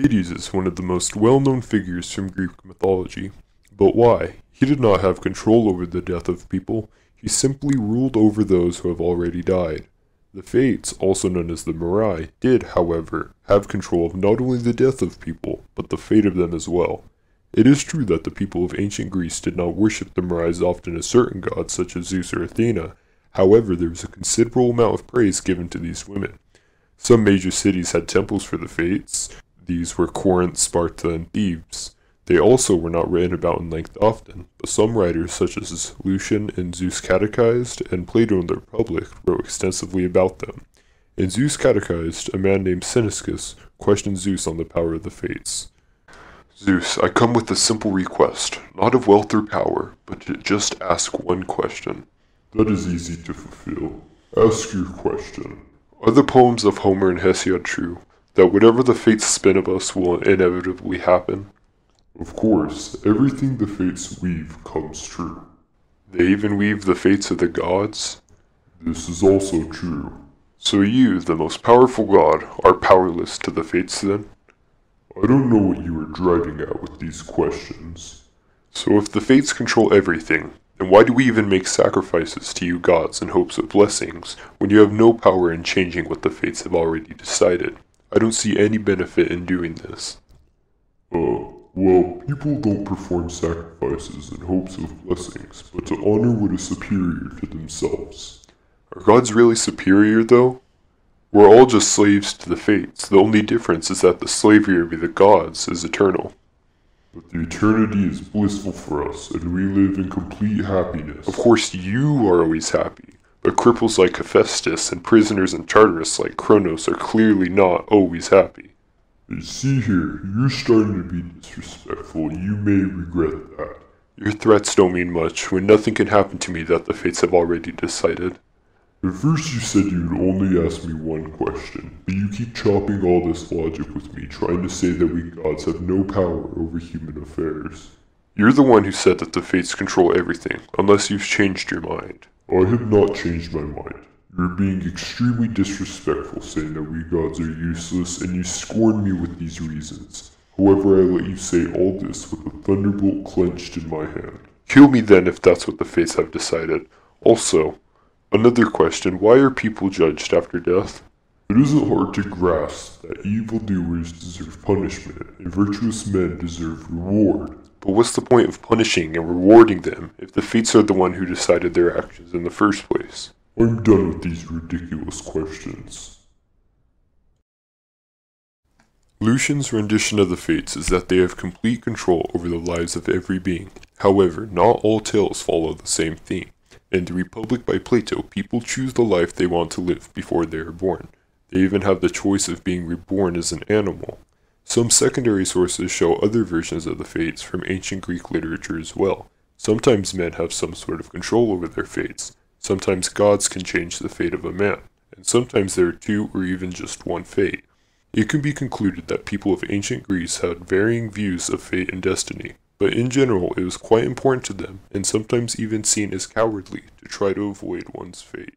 Hades is one of the most well-known figures from Greek mythology. But why? He did not have control over the death of people, he simply ruled over those who have already died. The Fates, also known as the Moirai, did, however, have control of not only the death of people, but the fate of them as well. It is true that the people of ancient Greece did not worship the Moirai as often as certain gods such as Zeus or Athena, however there was a considerable amount of praise given to these women. Some major cities had temples for the Fates, these were Corinth, Sparta, and Thebes. They also were not written about in length often, but some writers such as Lucian in Zeus Catechized and Plato in the Republic wrote extensively about them. In Zeus Catechized, a man named Cyniscus questioned Zeus on the power of the Fates. Zeus, I come with a simple request, not of wealth or power, but to just ask one question. That is easy to fulfill. Ask your question. Are the poems of Homer and Hesiod true? That whatever the fates spin of us will inevitably happen? Of course, everything the fates weave comes true. They even weave the fates of the gods? This is also true. So you, the most powerful god, are powerless to the fates then? I don't know what you are driving at with these questions. So if the fates control everything, then why do we even make sacrifices to you gods in hopes of blessings, when you have no power in changing what the fates have already decided? I don't see any benefit in doing this. Uh, well, people don't perform sacrifices in hopes of blessings, but to honor what is superior to themselves. Are gods really superior, though? We're all just slaves to the fates. The only difference is that the slavery of the gods is eternal. But the eternity is blissful for us, and we live in complete happiness. Of course, you are always happy. But cripples like Hephaestus and prisoners in Tartarus like Kronos are clearly not always happy. See here, you're starting to be disrespectful. You may regret that. Your threats don't mean much when nothing can happen to me that the fates have already decided. At first you said you'd only ask me one question, but you keep chopping all this logic with me, trying to say that we gods have no power over human affairs. You're the one who said that the fates control everything, unless you've changed your mind. I have not changed my mind. You're being extremely disrespectful saying that we gods are useless and you scorn me with these reasons. However, I let you say all this with a thunderbolt clenched in my hand. Kill me then if that's what the fates have decided. Also, another question, why are people judged after death? It isn't hard to grasp that evildoers deserve punishment and virtuous men deserve reward. But what's the point of punishing and rewarding them if the fates are the one who decided their actions in the first place? I'm done with these ridiculous questions. Lucian's rendition of the fates is that they have complete control over the lives of every being. However, not all tales follow the same theme. In the Republic by Plato, people choose the life they want to live before they are born. They even have the choice of being reborn as an animal. Some secondary sources show other versions of the fates from ancient Greek literature as well. Sometimes men have some sort of control over their fates. Sometimes gods can change the fate of a man. And sometimes there are two or even just one fate. It can be concluded that people of ancient Greece had varying views of fate and destiny, but in general it was quite important to them, and sometimes even seen as cowardly, to try to avoid one's fate.